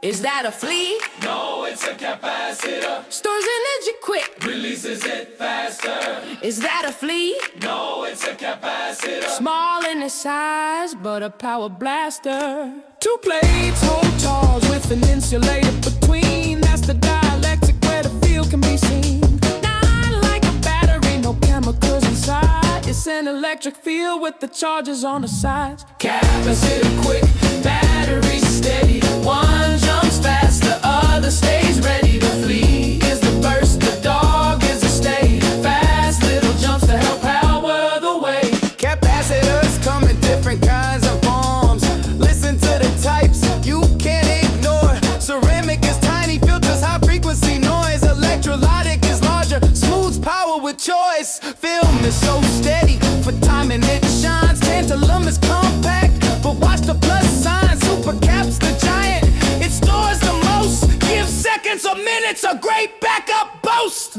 Is that a flea? No, it's a capacitor. Stores energy quick. Releases it faster. Is that a flea? No, it's a capacitor. Small in its size, but a power blaster. Two plates hold charge with an insulator between. That's the dielectric where the field can be seen. Not like a battery, no chemicals inside. It's an electric field with the charges on the sides. Capacitor quick, filters high frequency noise. Electrolytic is larger, smooths power with choice. Film is so steady for timing it shines. Tantalum is compact, but watch the plus sign. Supercaps the giant, it stores the most. Give seconds or minutes a great backup boost.